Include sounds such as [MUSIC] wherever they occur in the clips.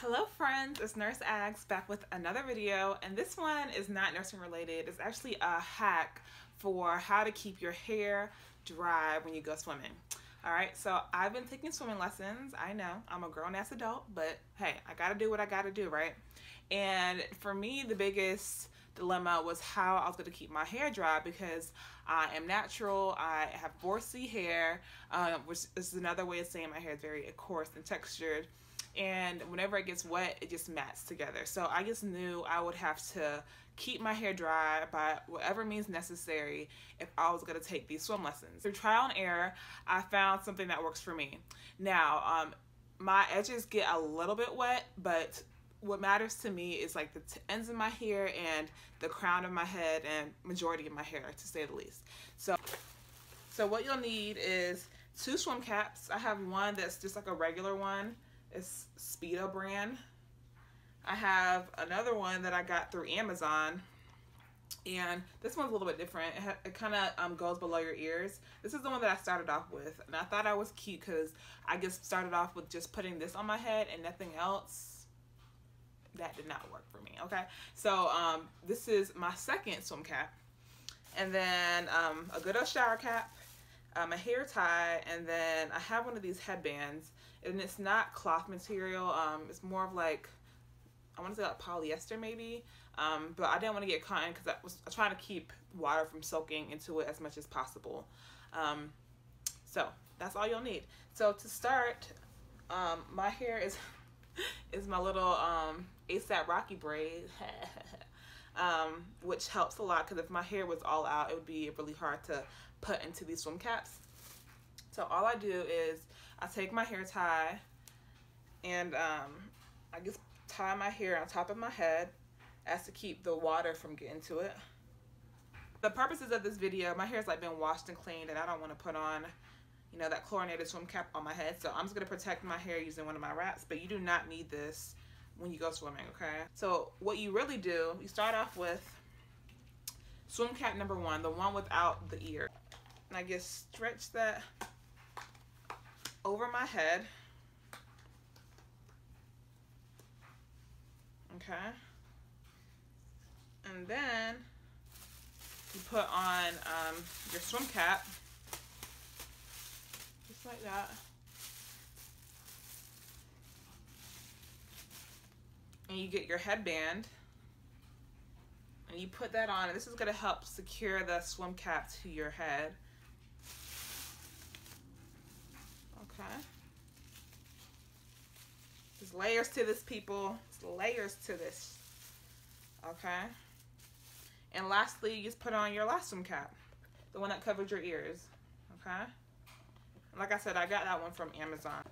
Hello friends, it's Nurse Aggz back with another video and this one is not nursing related. It's actually a hack for how to keep your hair dry when you go swimming. Alright, so I've been taking swimming lessons. I know, I'm a grown ass adult, but hey, I gotta do what I gotta do, right? And for me, the biggest dilemma was how I was going to keep my hair dry because I am natural. I have 4C hair, um, which is another way of saying my hair is very coarse and textured and whenever it gets wet it just mats together so I just knew I would have to keep my hair dry by whatever means necessary if I was going to take these swim lessons. Through trial and error I found something that works for me. Now um, my edges get a little bit wet but what matters to me is like the ends of my hair and the crown of my head and majority of my hair to say the least. So, so what you'll need is two swim caps. I have one that's just like a regular one it's Speedo brand. I have another one that I got through Amazon. And this one's a little bit different. It, it kind of um, goes below your ears. This is the one that I started off with. And I thought I was cute because I just started off with just putting this on my head and nothing else. That did not work for me, okay? So um, this is my second swim cap. And then um, a good old shower cap um, a hair tie, and then I have one of these headbands, and it's not cloth material. Um, it's more of like I want to say like polyester maybe, um, but I didn't want to get cotton because I was trying to keep water from soaking into it as much as possible. Um, so that's all you'll need. So to start, um, my hair is [LAUGHS] is my little um, ASAP Rocky braid. [LAUGHS] um, which helps a lot because if my hair was all out, it would be really hard to put into these swim caps. So all I do is I take my hair tie and um, I just tie my hair on top of my head as to keep the water from getting to it. The purposes of this video, my hair's like been washed and cleaned and I don't want to put on you know, that chlorinated swim cap on my head. So I'm just going to protect my hair using one of my wraps, but you do not need this when you go swimming, okay? So what you really do, you start off with swim cap number one, the one without the ear. And I just stretch that over my head. Okay. And then you put on um, your swim cap, just like that. And you get your headband and you put that on and this is going to help secure the swim cap to your head. Okay. There's layers to this people. There's layers to this. Okay. And lastly you just put on your last swim cap the one that covered your ears. Okay. Like I said I got that one from Amazon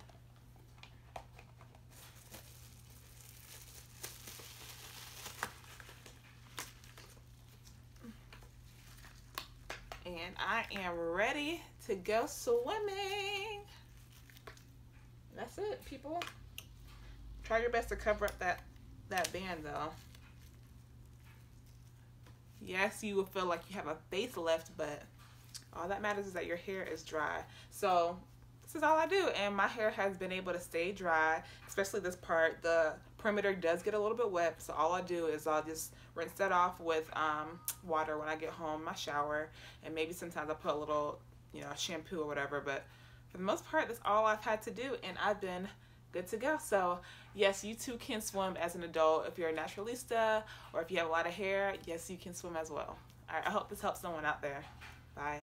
and I am ready to go swimming. That's it, people. Try your best to cover up that, that band though. Yes, you will feel like you have a facelift, but all that matters is that your hair is dry. So this is all I do and my hair has been able to stay dry especially this part the perimeter does get a little bit wet so all I do is I'll just rinse that off with um, water when I get home my shower and maybe sometimes I put a little you know shampoo or whatever but for the most part that's all I've had to do and I've been good to go. So yes you too can swim as an adult if you're a naturalista or if you have a lot of hair yes you can swim as well. I hope this helps someone out there. Bye